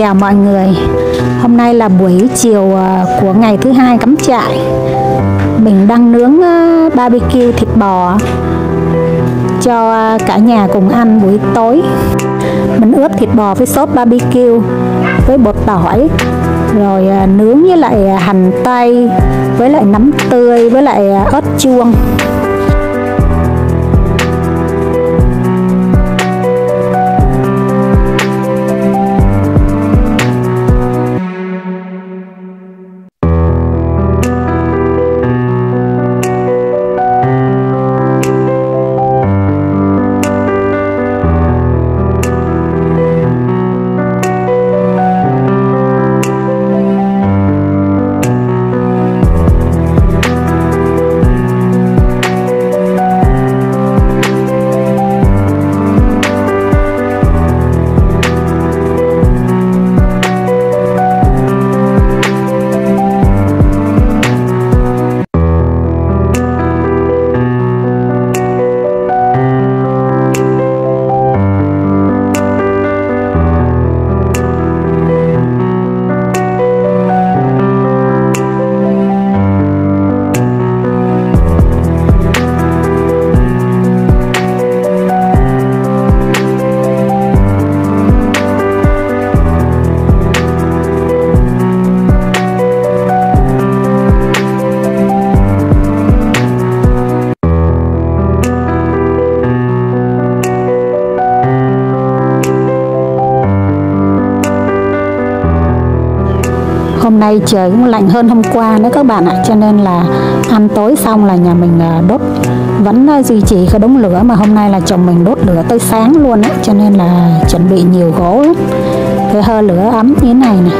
chào mọi người. Hôm nay là buổi chiều ờ, của ngày thứ hai cắm trại. Mình đang nướng ờ, barbecue thịt bò Cho ờ, cả nhà cùng ăn buổi tối. Mình ướp thịt bò với sốt barbecue Với bột tỏi, Rồi nướng với lại hành tây, Với lại nấm tươi, Với lại ớt chuông. Nay trời cũng lạnh hơn hôm qua nữa các bạn ạ. Cho nên là ăn tối xong là nhà mình à, đốt. Vẫn à, duy trì cái đống lửa mà hôm nay là chồng mình đốt lửa tới sáng luôn ấy cho nên là chuẩn bị nhiều gỗ lắm. Cái hơi lửa ấm như thế này này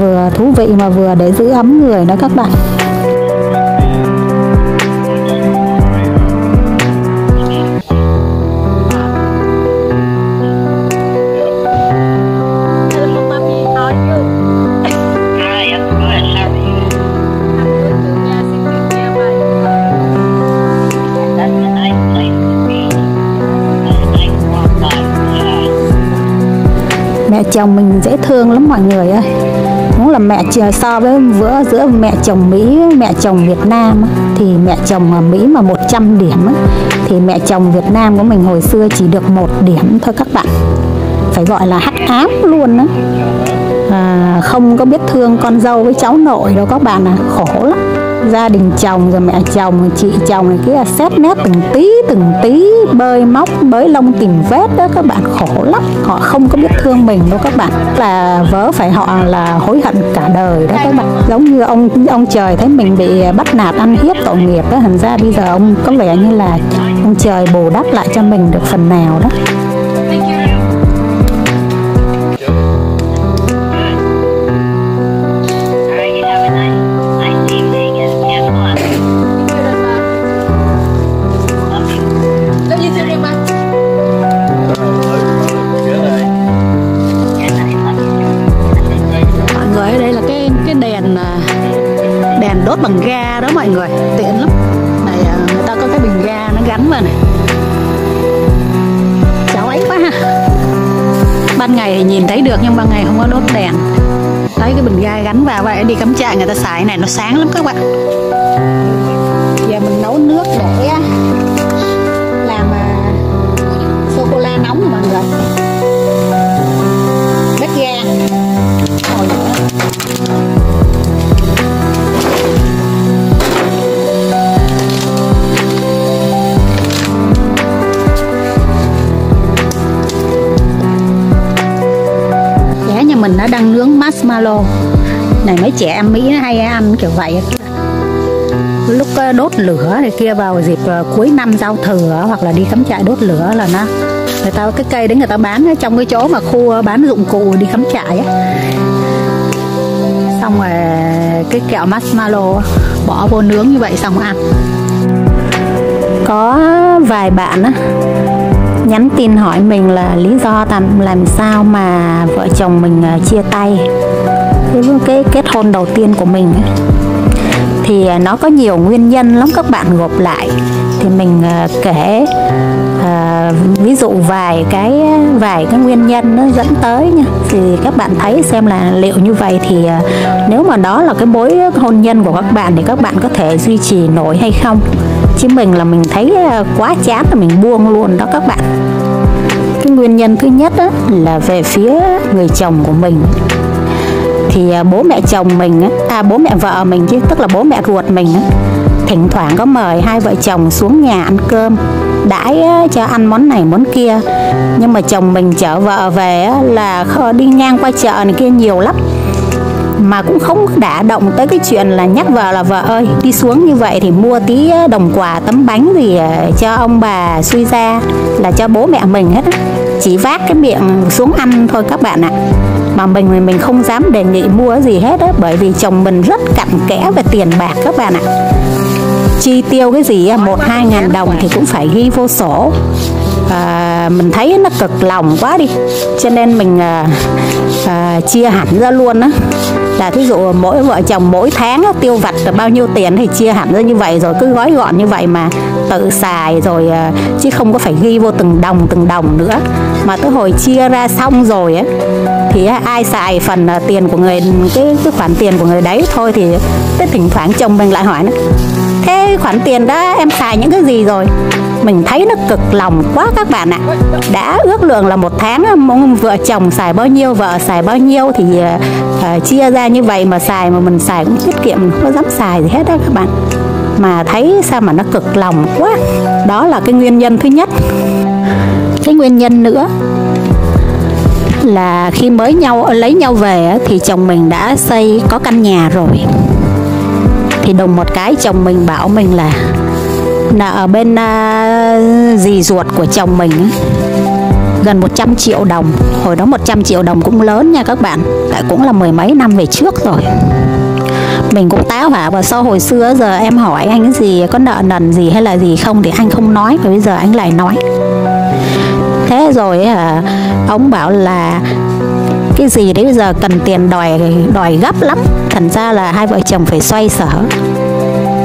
vừa thú vị mà vừa để giữ ấm người đó các bạn. Mẹ chồng mình dễ thương lắm mọi người ơi. Cũng là mẹ so với giữa giữa mẹ chồng Mỹ mẹ chồng Việt Nam thì mẹ chồng Mỹ mà 100 điểm thì mẹ chồng Việt Nam của mình hồi xưa chỉ được một điểm thôi các bạn. Phải gọi là hắc ám luôn á. À, không có biết thương con dâu với cháu nội đâu các bạn à khổ lắm gia đình chồng rồi mẹ chồng chị chồng này kia, xét nét từng tí từng tí, bơi móc, bới lông, tìm vết đó, các bạn khổ lắm. Họ không có biết thương mình đâu các bạn. Là vớ phải họ là hối hận cả đời đó các bạn. Giống như ông ông trời thấy mình bị bắt nạt, ăn hiếp, tội nghiệp đó, thành ra bây giờ ông có vẻ như là ông trời bù đắp lại cho mình được phần nào đó. Được nhưng ban ngày không có đốt đèn. Lấy cái bình ga gắn vào vậy, đi cắm trại người ta xài này, nó sáng lắm các bạn. Marshmallow. Này, mấy trẻ em Mỹ nó hay ăn kiểu vậy lúc ờ, đốt lửa này kia vào dịp ờ, cuối năm giao thừa hoặc là đi cắm trại đốt lửa là nó, người ta, cái cây đấy người ta bán trong cái chỗ mà khu ờ, bán dụng cụ đi cắm trại á. Xong rồi, cái kẹo marshmallow bỏ vô nướng như vậy xong ăn. Có vài bạn á nhắn tin hỏi mình là lý do làm làm sao mà vợ chồng mình ờ, chia tay. Cái cái kết hôn đầu tiên của mình thì ờ, nó có nhiều nguyên nhân lắm các bạn gộp lại. Thì mình ờ, kể à, ví dụ vài cái vài cái nguyên nhân nó dẫn tới nha. Thì các bạn thấy xem là liệu như vậy thì nếu mà đó là cái mối hôn nhân của các bạn thì các bạn có thể duy trì nổi hay không? Chứ mình là mình thấy à, quá chán là mình buông luôn đó các bạn. Cái nguyên nhân thứ nhất đó là về phía người chồng của mình. Thì à, bố mẹ chồng mình à bố mẹ vợ mình chứ, tức là bố mẹ ruột mình thỉnh thoảng có mời hai vợ chồng xuống nhà ăn cơm, đãi à, cho ăn món này món kia. Nhưng mà chồng mình chở vợ về là đi ngang qua chợ này kia nhiều lắm mà cũng không đả động tới cái chuyện là nhắc vợ là vợ ơi. Đi xuống như vậy thì mua tí ờ, đồng quà tấm bánh gì ờ, cho ông bà suy ra là cho bố mẹ mình hết chỉ vác cái miệng xuống ăn thôi các bạn ạ. Mà mình mình không dám đề nghị mua gì hết á bởi vì chồng mình rất cặn kẽ về tiền bạc các bạn ạ. Chi tiêu cái gì một hai ngàn đồng thì cũng phải ghi vô sổ. À, mình thấy nó cực lòng quá đi. Cho nên mình à, à, chia hẳn ra luôn á. Là thí dụ mỗi vợ chồng mỗi tháng á, tiêu vặt bao nhiêu tiền thì chia hẳn ra như vậy rồi cứ gói gọn như vậy mà tự xài rồi à, chứ không có phải ghi vô từng đồng từng đồng nữa. Mà tới hồi chia ra xong rồi á thì ai xài phần à, tiền của người cái cái khoản tiền của người đấy thôi thì thỉnh thoảng chồng mình lại hỏi nữa thế khoản tiền đó em xài những cái gì rồi? Mình thấy nó cực lòng quá các bạn ạ. Đã ước lượng là một tháng à, vợ chồng xài bao nhiêu vợ xài bao nhiêu thì uh, chia ra như vậy mà xài mà mình xài cũng tiết kiệm không có dám xài gì hết đó các bạn. Mà thấy sao mà nó cực lòng quá. Đó là cái nguyên nhân thứ nhất. Cái nguyên nhân nữa là khi mới nhau lấy nhau về thì chồng mình đã xây có căn nhà rồi. Thì đồng một cái chồng mình bảo mình là là ở bên dì ruột của chồng mình gần 100 triệu đồng. Hồi đó 100 triệu đồng cũng lớn nha các bạn. Tại cũng là mười mấy năm về trước rồi. Mình cũng táo hỏa và sau hồi xưa giờ em hỏi anh cái gì có nợ nần gì hay là gì không thì anh không nói và bây giờ anh lại nói. Thế rồi à, ông bảo là cái gì đấy bây giờ cần tiền đòi đòi gấp lắm. Thành ra là hai vợ chồng phải xoay sở.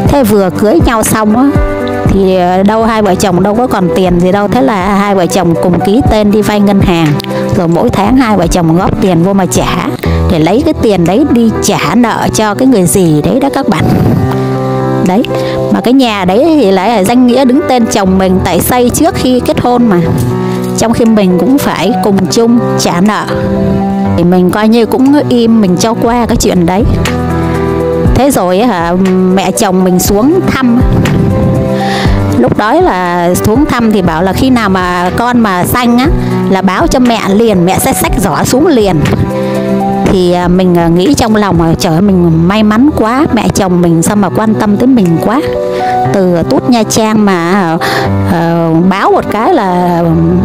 Thế vừa cưới nhau xong á thì ờ, đâu hai vợ chồng đâu có còn tiền gì đâu. Thế là hai vợ chồng cùng ký tên đi vay ngân hàng. Rồi mỗi tháng hai vợ chồng góp tiền vô mà trả. Để lấy cái tiền đấy đi trả nợ cho cái người gì đấy đó các bạn. Đấy, mà cái nhà đấy thì lại là danh nghĩa đứng tên chồng mình tại xây trước khi kết hôn mà. Trong khi mình cũng phải cùng chung trả nợ. Thì mình coi như cũng im, mình cho qua cái chuyện đấy. Thế rồi hả, mẹ chồng mình xuống thăm lúc đó là xuống thăm thì bảo là khi nào mà con mà xanh á là báo cho mẹ liền mẹ sẽ xách giỏ xuống liền. Thì à, mình à, nghĩ trong lòng là trời mình may mắn quá mẹ chồng mình sao mà quan tâm tới mình quá. Từ tút nha trang mà uh, báo một cái là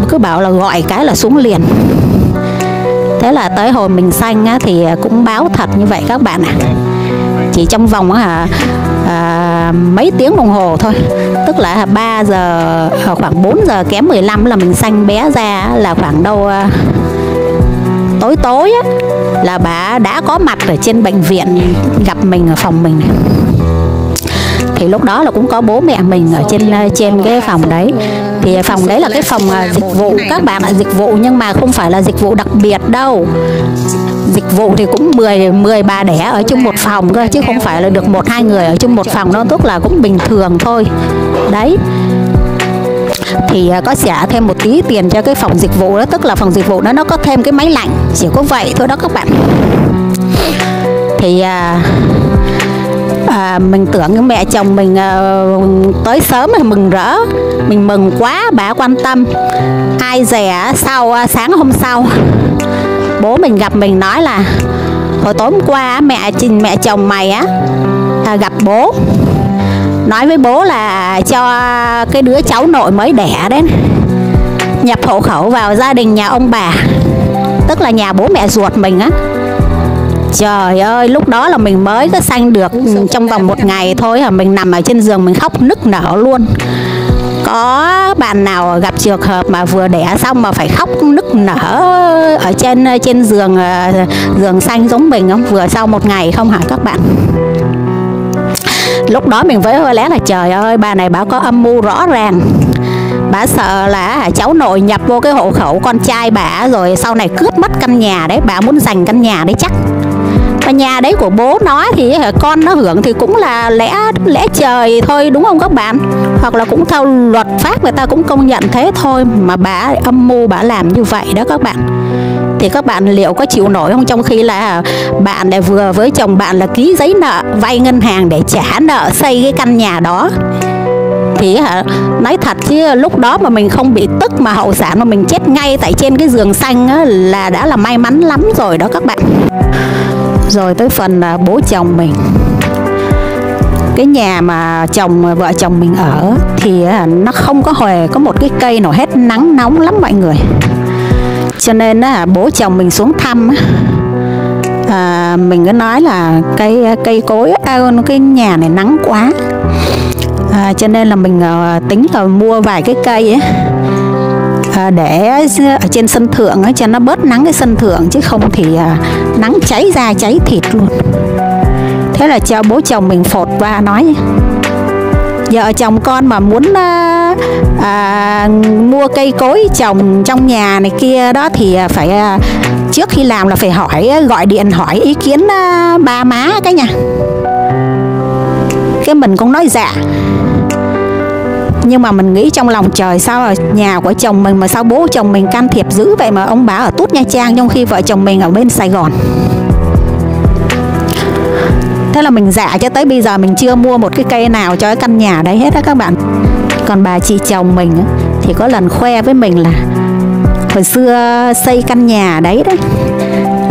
cứ bảo là gọi cái là xuống liền. Thế là tới hồi mình xanh á, thì cũng báo thật như vậy các bạn ạ. À. chỉ trong vòng á, à, mấy tiếng đồng hồ thôi. Tức là 3 giờ khoảng 4 giờ kém 15 là mình xanh bé ra là khoảng đâu à, tối tối á, là bà đã có mặt ở trên bệnh viện gặp mình ở phòng mình thì lúc đó là cũng có bố mẹ mình ở trên ờ, trên cái phòng đấy. Thì phòng đấy là cái phòng ờ, dịch vụ. Các bạn ạ, dịch vụ nhưng mà không phải là dịch vụ đặc biệt đâu. Dịch vụ thì cũng 10 10 bà đẻ ở chung một phòng cơ chứ không phải là được một, hai người ở chung một phòng đâu, tức là cũng bình thường thôi. Đấy. Thì ờ, có trả thêm một tí tiền cho cái phòng dịch vụ đó, tức là phòng dịch vụ đó nó có thêm cái máy lạnh, chỉ có vậy thôi đó các bạn. Thì à, mình tưởng mẹ chồng mình à, tới sớm mình mừng rỡ. Mình mừng quá bà quan tâm. Ai rẻ sau à, sáng hôm sau bố mình gặp mình nói là hồi tối hôm qua mẹ trình mẹ chồng mày á à, gặp bố. Nói với bố là cho cái đứa cháu nội mới đẻ đấy. Nhập hộ khẩu vào gia đình nhà ông bà. Tức là nhà bố mẹ ruột mình á. Trời ơi, lúc đó là mình mới có sanh được trong vòng một ngày thôi à mình nằm ở trên giường mình khóc nức nở luôn. Có bạn nào gặp trường hợp mà vừa đẻ xong mà phải khóc nức nở ở trên trên giường ờ, giường xanh giống mình không? Vừa sau một ngày không hả các bạn? lúc đó mình với hơi lẽ là trời ơi bà này bảo có âm mưu rõ ràng bà sợ là cháu nội nhập vô cái hộ khẩu con trai bà rồi sau này cướp mất căn nhà đấy bà muốn giành căn nhà đấy chắc và nhà đấy của bố nó thì ờ, con nó hưởng thì cũng là lẽ lẽ trời thôi đúng không các bạn? Hoặc là cũng theo luật pháp người ta cũng công nhận thế thôi mà bà âm mưu bà làm như vậy đó các bạn. Thì các bạn liệu có chịu nổi không trong khi là bạn lại vừa với chồng bạn là ký giấy nợ vay ngân hàng để trả nợ xây cái căn nhà đó? Thì hả nói thật chứ lúc đó mà mình không bị tức mà hậu sản mà mình chết ngay tại trên cái giường xanh á, là đã là may mắn lắm rồi đó các bạn rồi tới phần là bố chồng mình. Cái nhà mà chồng vợ chồng mình ở thì à, nó không có hề có một cái cây nào hết nắng nóng lắm mọi người. Cho nên là bố chồng mình xuống thăm à, mình cứ nói là cây à, cây cối à, cái nhà này nắng quá. À, cho nên là mình à, tính là mua vài cái cây ấy à, để ở trên sân thượng ấy, cho nó bớt nắng cái sân thượng chứ không thì à, nắng cháy da cháy thịt luôn. Thế là cho bố chồng mình phột và nói vợ chồng con mà muốn à, à, mua cây cối trồng trong nhà này kia đó thì phải à, trước khi làm là phải hỏi gọi điện hỏi ý kiến à, ba má cái nhà cái mình cũng nói dạ nhưng mà mình nghĩ trong lòng trời sao ở nhà của chồng mình mà sao bố chồng mình can thiệp dữ vậy mà ông bà ở tút nha trang trong khi vợ chồng mình ở bên sài gòn? Thế là mình dạ cho tới bây giờ mình chưa mua một cái cây nào cho cái căn nhà đấy hết á các bạn. Còn bà chị chồng mình thì có lần khoe với mình là hồi xưa xây căn nhà đấy đấy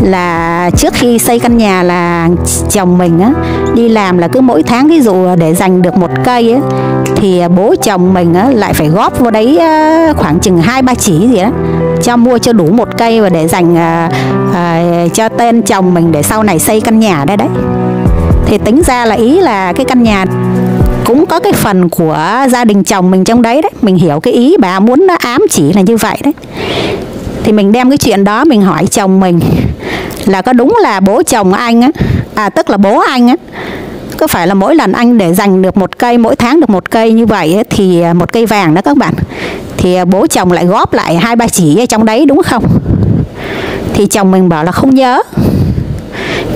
là trước khi xây căn nhà là chồng mình á đi làm là cứ mỗi tháng ví dụ để dành được một cây á thì bố chồng mình á lại phải góp vào đấy khoảng chừng hai ba chỉ gì đó cho mua cho đủ một cây và để dành à, à, cho tên chồng mình để sau này xây căn nhà đấy đấy. Thì tính ra là ý là cái căn nhà cũng có cái phần của gia đình chồng mình trong đấy đấy mình hiểu cái ý bà muốn ám chỉ là như vậy đấy. Thì mình đem cái chuyện đó mình hỏi chồng mình là có đúng là bố chồng anh á? À tức là bố anh á. Có phải là mỗi lần anh để dành được một cây mỗi tháng được một cây như vậy ấy, thì à, một cây vàng đó các bạn? Thì à, bố chồng lại góp lại hai ba chỉ ở trong đấy đúng không? Thì chồng mình bảo là không nhớ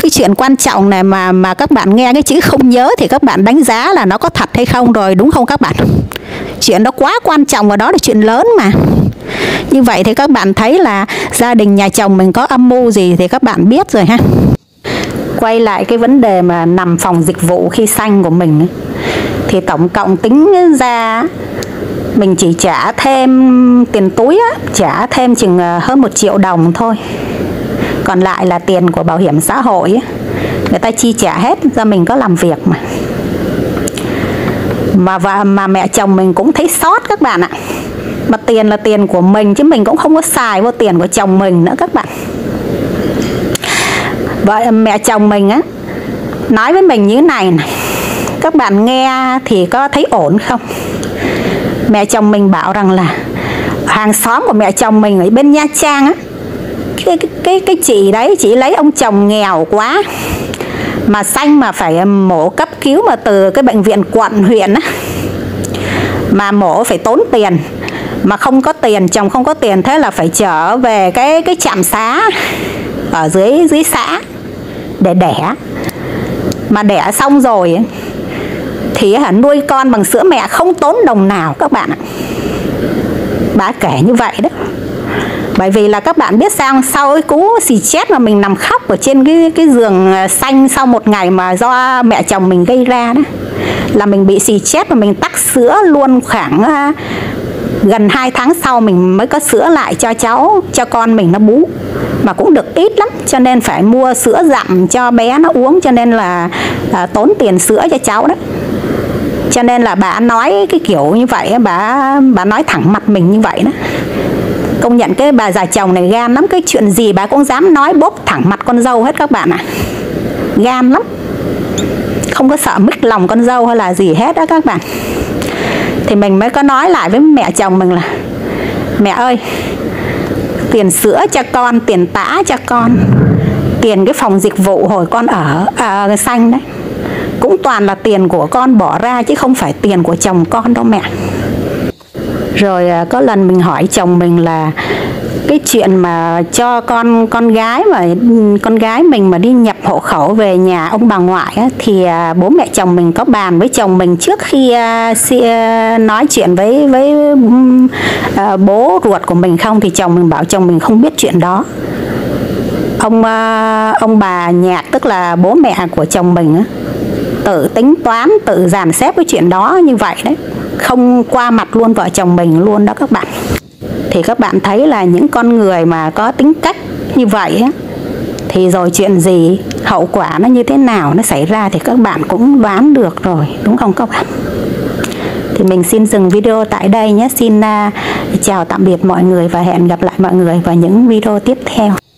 cái chuyện quan trọng này mà mà các bạn nghe cái chữ không nhớ thì các bạn đánh giá là nó có thật hay không rồi đúng không các bạn? Chuyện đó quá quan trọng và đó là chuyện lớn mà. Như vậy thì các bạn thấy là gia đình nhà chồng mình có âm mưu gì thì các bạn biết rồi ha. Quay lại cái vấn đề mà nằm phòng dịch vụ khi sanh của mình thì tổng cộng tính ra mình chỉ trả thêm tiền túi á, trả thêm chừng ờ, hơn một triệu đồng thôi còn lại là tiền của bảo hiểm xã hội. Người ta chi trả hết, do mình có làm việc mà. Mà và mà mẹ chồng mình cũng thấy sót các bạn ạ. Mà tiền là tiền của mình, chứ mình cũng không có xài vô tiền của chồng mình nữa các bạn. Vậy mẹ chồng mình á, nói với mình như thế này này. Các bạn nghe thì có thấy ổn không? Mẹ chồng mình bảo rằng là hàng xóm của mẹ chồng mình ở bên nha trang á cái cái cái chị đấy chị lấy ông chồng nghèo quá mà xanh mà phải ờ, mổ cấp cứu mà từ cái bệnh viện quận, huyện á. Mà mổ phải tốn tiền, mà không có tiền, chồng không có tiền, thế là phải trở về cái cái trạm xá ở dưới dưới xã để đẻ. Mà đẻ xong rồi thì hả, nuôi con bằng sữa mẹ không tốn đồng nào các bạn ạ. Bà kể như vậy đó bởi vì là các bạn biết sao sau cái cú xì chết mà mình nằm khóc ở trên cái cái giường ờ, xanh sau một ngày mà do mẹ chồng mình gây ra đó, là mình bị xì chết và mình tắc sữa luôn khoảng ờ, gần 2 tháng sau mình mới có sữa lại cho cháu, cho con mình nó bú. Mà cũng được ít lắm, cho nên phải mua sữa dặm cho bé nó uống, cho nên là là tốn tiền sữa cho cháu đấy cho nên là bà nói cái kiểu như vậy bà bà nói thẳng mặt mình như vậy đó công nhận cái bà già chồng này gan lắm. Cái chuyện gì bà cũng dám nói bốc thẳng mặt con dâu hết các bạn ạ. À. gan lắm. Không có sợ mít lòng con dâu hay là gì hết đó các bạn. Thì mình mới có nói lại với mẹ chồng mình là mẹ ơi tiền sữa cho con tiền tã cho con tiền cái phòng dịch vụ hồi con ở à, xanh đấy. Cũng toàn là tiền của con bỏ ra chứ không phải tiền của chồng con đâu mẹ rồi à, có lần mình hỏi chồng mình là cái chuyện mà cho con con gái mà con gái mình mà đi nhập hộ khẩu về nhà ông bà ngoại á, thì à, bố mẹ chồng mình có bàn với chồng mình trước khi à, nói chuyện với với bố ruột của mình không thì chồng mình bảo chồng mình không biết chuyện đó. Ông ông bà nhạc tức là bố mẹ của chồng mình á, tự tính toán tự dàn xếp cái chuyện đó như vậy đấy không qua mặt luôn vợ chồng mình luôn đó các bạn. Thì các bạn thấy là những con người mà có tính cách như vậy á thì rồi chuyện gì hậu quả nó như thế nào nó xảy ra thì các bạn cũng đoán được rồi đúng không các bạn? Thì mình xin dừng video tại đây nhé. Xin uh, chào tạm biệt mọi người và hẹn gặp lại mọi người vào những video tiếp theo.